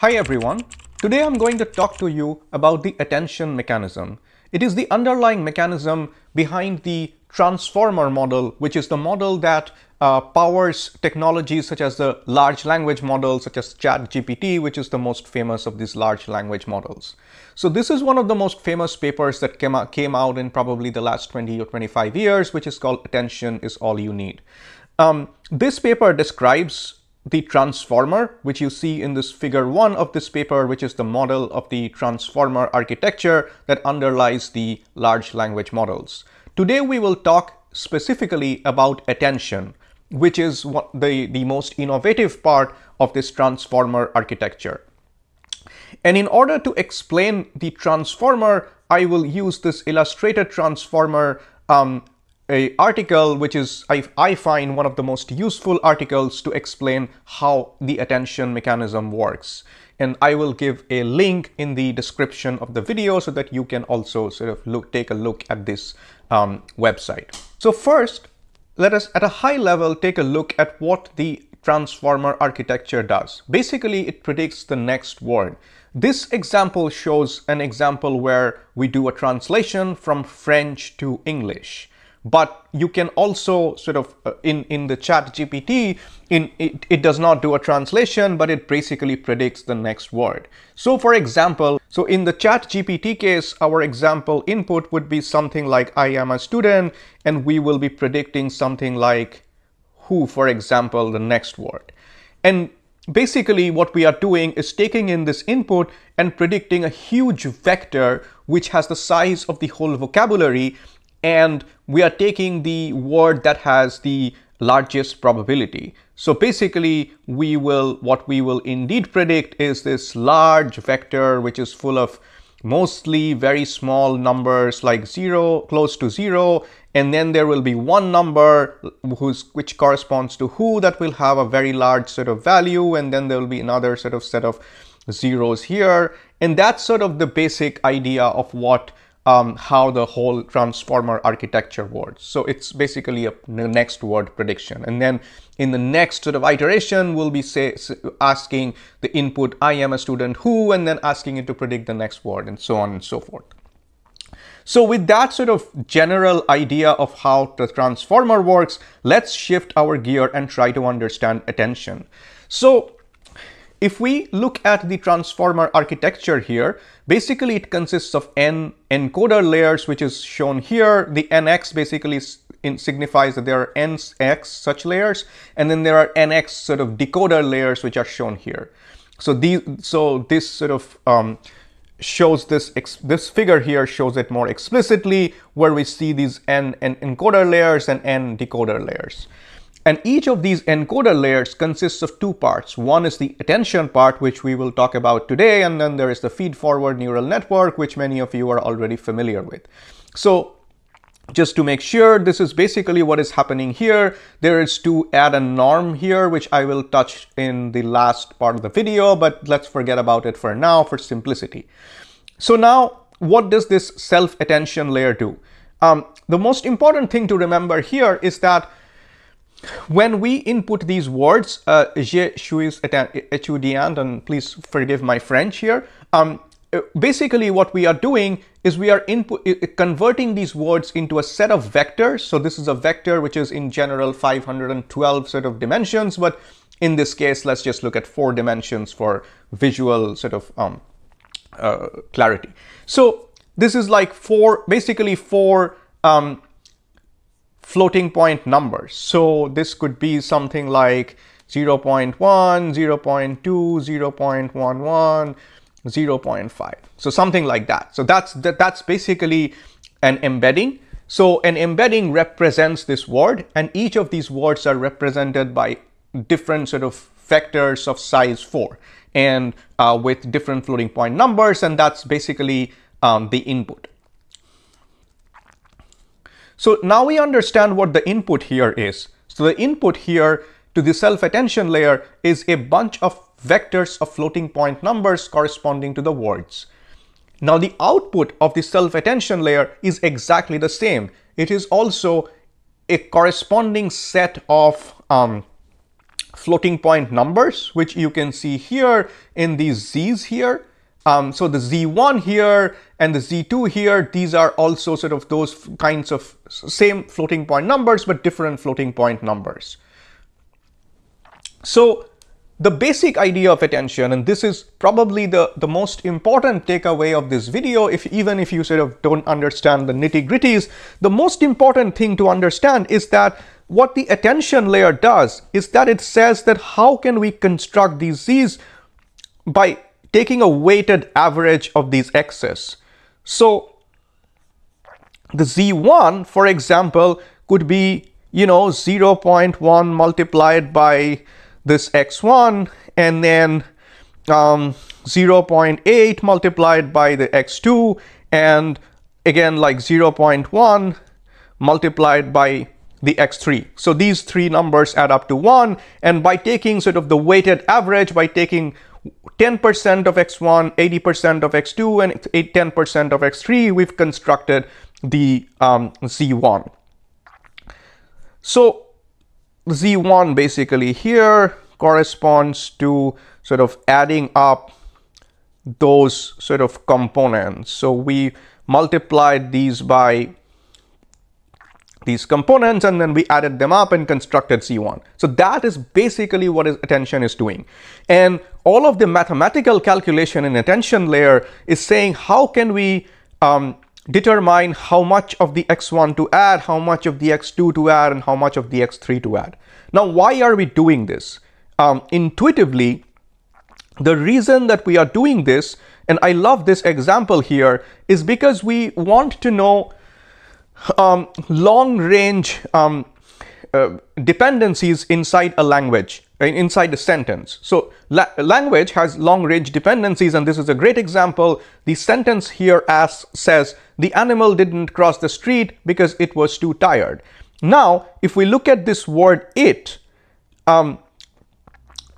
Hi everyone. Today I'm going to talk to you about the attention mechanism. It is the underlying mechanism behind the transformer model, which is the model that uh, powers technologies such as the large language model, such as ChatGPT, which is the most famous of these large language models. So this is one of the most famous papers that came out, came out in probably the last 20 or 25 years, which is called Attention is All You Need. Um, this paper describes the transformer, which you see in this figure one of this paper, which is the model of the transformer architecture that underlies the large language models. Today we will talk specifically about attention, which is what the, the most innovative part of this transformer architecture. And in order to explain the transformer, I will use this illustrated transformer um, a article which is I, I find one of the most useful articles to explain how the attention mechanism works and I will give a link in the description of the video so that you can also sort of look take a look at this um, website. So first let us at a high level take a look at what the transformer architecture does. Basically it predicts the next word. This example shows an example where we do a translation from French to English but you can also sort of uh, in in the ChatGPT in it, it does not do a translation but it basically predicts the next word. So for example so in the ChatGPT case our example input would be something like i am a student and we will be predicting something like who for example the next word. And basically what we are doing is taking in this input and predicting a huge vector which has the size of the whole vocabulary and we are taking the word that has the largest probability. So basically we will, what we will indeed predict is this large vector which is full of mostly very small numbers like zero, close to zero, and then there will be one number whose, which corresponds to who that will have a very large sort of value, and then there will be another sort of set of zeros here. And that's sort of the basic idea of what um, how the whole transformer architecture works. So it's basically a next word prediction. And then in the next sort of iteration, we'll be say, asking the input, I am a student who, and then asking it to predict the next word and so on and so forth. So with that sort of general idea of how the transformer works, let's shift our gear and try to understand attention. So if we look at the transformer architecture here, basically it consists of n encoder layers, which is shown here. The nx basically signifies that there are nx such layers, and then there are nx sort of decoder layers, which are shown here. So these, so this sort of um, shows this this figure here shows it more explicitly, where we see these n, n encoder layers and n decoder layers. And each of these encoder layers consists of two parts. One is the attention part, which we will talk about today, and then there is the feed-forward neural network, which many of you are already familiar with. So just to make sure, this is basically what is happening here. There is to add and norm here, which I will touch in the last part of the video, but let's forget about it for now for simplicity. So now, what does this self-attention layer do? Um, the most important thing to remember here is that when we input these words, uh, je suis étudiant, and please forgive my French here, um, uh, basically what we are doing is we are input converting these words into a set of vectors. So this is a vector which is in general 512 sort of dimensions, but in this case, let's just look at four dimensions for visual sort of um, uh, clarity. So this is like four, basically four um, floating point numbers. So this could be something like 0 0.1, 0 0.2, 0 0.11, 0 0.5. So something like that. So that's that, that's basically an embedding. So an embedding represents this word and each of these words are represented by different sort of vectors of size 4 and uh, with different floating point numbers and that's basically um, the input. So now we understand what the input here is. So the input here to the self-attention layer is a bunch of vectors of floating point numbers corresponding to the words. Now the output of the self-attention layer is exactly the same. It is also a corresponding set of um, floating point numbers, which you can see here in these Z's here. Um, so the Z1 here and the Z2 here, these are also sort of those kinds of same floating point numbers, but different floating point numbers. So the basic idea of attention, and this is probably the, the most important takeaway of this video, if even if you sort of don't understand the nitty gritties, the most important thing to understand is that what the attention layer does is that it says that how can we construct these Z's by taking a weighted average of these x's. So the Z1, for example, could be, you know, 0.1 multiplied by this x1 and then um, 0.8 multiplied by the x2 and again like 0.1 multiplied by the x3. So these three numbers add up to 1 and by taking sort of the weighted average, by taking 10% of x1, 80% of x2 and 10% of x3, we've constructed the um, z1. So z1 basically here corresponds to sort of adding up those sort of components. So we multiplied these by these components and then we added them up and constructed Z1. So that is basically what is attention is doing. And all of the mathematical calculation in attention layer is saying how can we um, determine how much of the x1 to add, how much of the x2 to add, and how much of the x3 to add. Now, why are we doing this? Um, intuitively, the reason that we are doing this, and I love this example here, is because we want to know um, long range um, uh, dependencies inside a language, inside a sentence. So la language has long range dependencies, and this is a great example. The sentence here as says, the animal didn't cross the street because it was too tired. Now, if we look at this word it, um,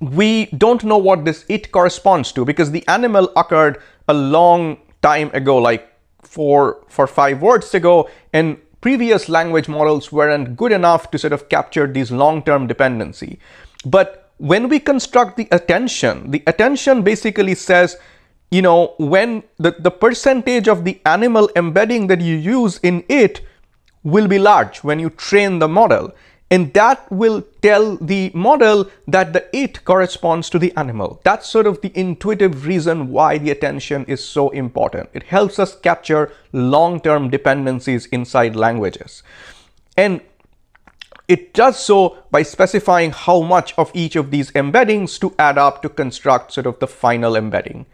we don't know what this it corresponds to because the animal occurred a long time ago, like four, for five words to go and previous language models weren't good enough to sort of capture these long-term dependency. But when we construct the attention, the attention basically says, you know, when the, the percentage of the animal embedding that you use in it will be large when you train the model. And that will tell the model that the it corresponds to the animal. That's sort of the intuitive reason why the attention is so important. It helps us capture long-term dependencies inside languages. And it does so by specifying how much of each of these embeddings to add up to construct sort of the final embedding.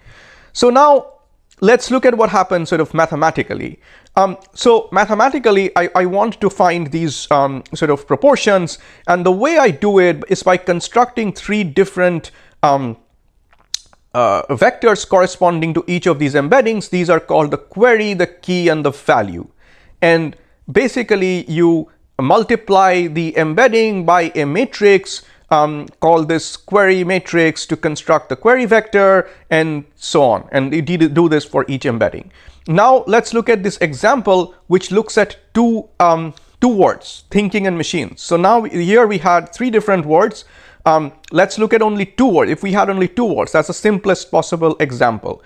So now let's look at what happens sort of mathematically. Um, so mathematically, I, I, want to find these um, sort of proportions. And the way I do it is by constructing three different um, uh, vectors corresponding to each of these embeddings. These are called the query, the key, and the value. And basically, you multiply the embedding by a matrix um, call this query matrix to construct the query vector and so on. And you did do this for each embedding. Now let's look at this example which looks at two, um, two words, thinking and machines. So now here we had three different words. Um, let's look at only two words. If we had only two words, that's the simplest possible example.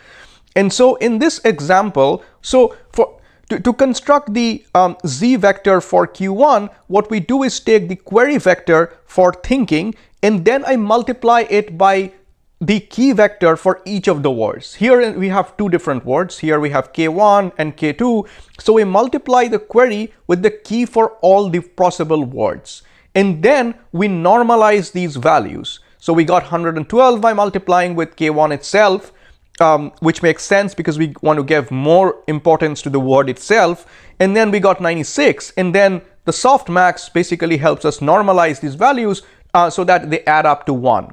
And so in this example, so for to, to construct the um, z vector for q1, what we do is take the query vector for thinking and then I multiply it by the key vector for each of the words. Here we have two different words. Here we have K1 and K2. So we multiply the query with the key for all the possible words. And then we normalize these values. So we got 112 by multiplying with K1 itself um, which makes sense because we want to give more importance to the word itself. And then we got 96. And then the softmax basically helps us normalize these values uh, so that they add up to 1.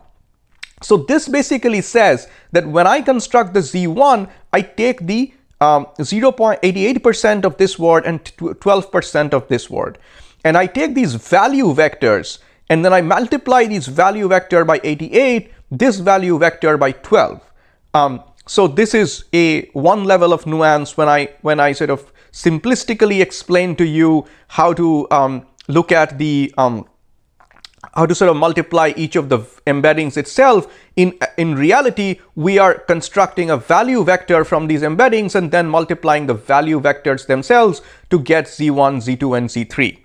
So this basically says that when I construct the Z1, I take the 0.88% um, of this word and 12% of this word. And I take these value vectors and then I multiply these value vector by 88, this value vector by 12. Um, so this is a one level of nuance when I when I sort of simplistically explain to you how to um, look at the um, how to sort of multiply each of the embeddings itself. In, in reality, we are constructing a value vector from these embeddings and then multiplying the value vectors themselves to get Z1, Z2, and Z3.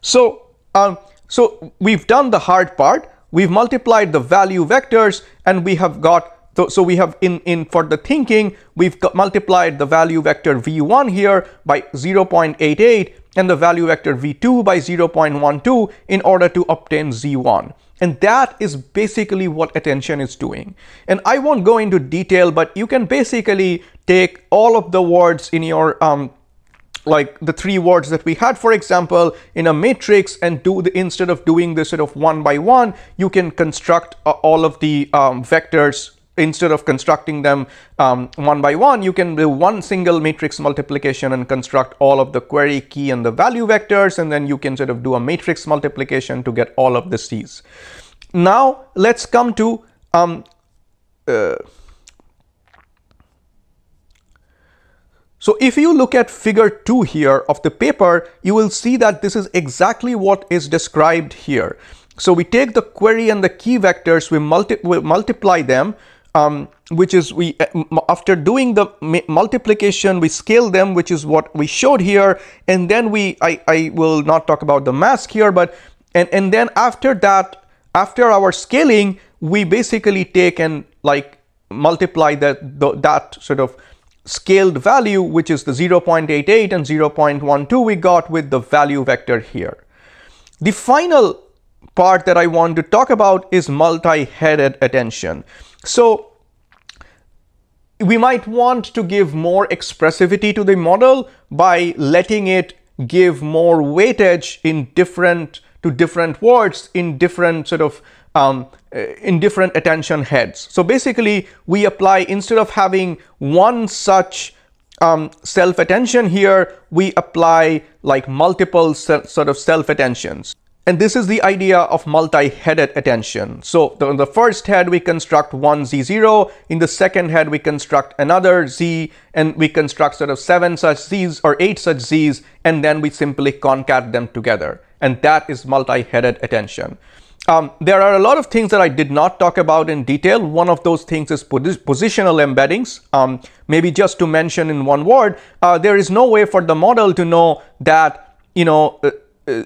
So, um, so we've done the hard part. We've multiplied the value vectors and we have got so, so we have in, in for the thinking, we've multiplied the value vector v1 here by 0.88 and the value vector v2 by 0.12 in order to obtain z1. And that is basically what attention is doing. And I won't go into detail, but you can basically take all of the words in your um, like the three words that we had for example in a matrix and do the instead of doing this sort of one by one you can construct uh, all of the um, vectors instead of constructing them um, one by one, you can do one single matrix multiplication and construct all of the query key and the value vectors, and then you can sort of do a matrix multiplication to get all of the Z's. Now let's come to um, uh, So if you look at figure 2 here of the paper, you will see that this is exactly what is described here. So we take the query and the key vectors, we, multi we multiply them, um, which is we uh, after doing the multiplication we scale them which is what we showed here. And then we I, I will not talk about the mask here but and and then after that after our scaling we basically take and like multiply that the, that sort of scaled value which is the 0.88 and 0.12 we got with the value vector here. The final part that I want to talk about is multi-headed attention so we might want to give more expressivity to the model by letting it give more weightage in different to different words in different sort of um, uh, in different attention heads. So basically we apply instead of having one such um, self attention here, we apply like multiple sort of self attentions. And this is the idea of multi-headed attention. So in the first head, we construct one Z0. In the second head, we construct another Z and we construct sort of seven such Zs or eight such Zs, and then we simply concat them together. And that is multi-headed attention. Um, there are a lot of things that I did not talk about in detail. One of those things is positional embeddings. Um, maybe just to mention in one word, uh, there is no way for the model to know that, you know, uh, uh,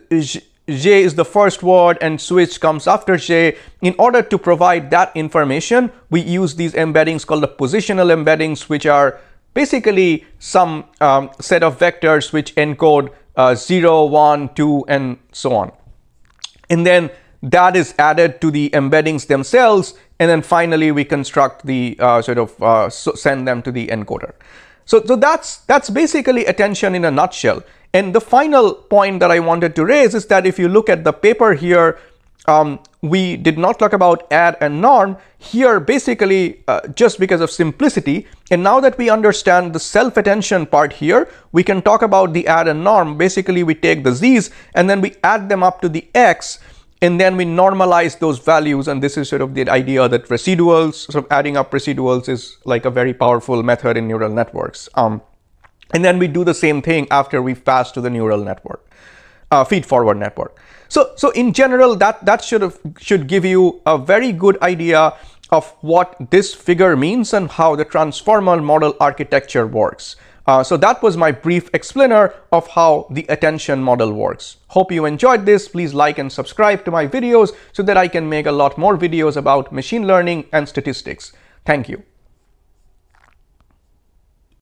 je is the first word and switch comes after je. In order to provide that information, we use these embeddings called the positional embeddings, which are basically some um, set of vectors which encode uh, 0, 1, 2, and so on. And then that is added to the embeddings themselves. And then finally, we construct the uh, sort of uh, so send them to the encoder. So, so that's, that's basically attention in a nutshell. And the final point that I wanted to raise is that if you look at the paper here, um, we did not talk about add and norm here basically uh, just because of simplicity. And now that we understand the self-attention part here, we can talk about the add and norm. Basically, we take the z's and then we add them up to the x and then we normalize those values. And this is sort of the idea that residuals, sort of adding up residuals is like a very powerful method in neural networks. Um, and then we do the same thing after we've passed to the neural network, uh, feed forward network. So, so in general, that, that should, have, should give you a very good idea of what this figure means and how the transformer model architecture works. Uh, so that was my brief explainer of how the attention model works. Hope you enjoyed this. Please like and subscribe to my videos so that I can make a lot more videos about machine learning and statistics. Thank you.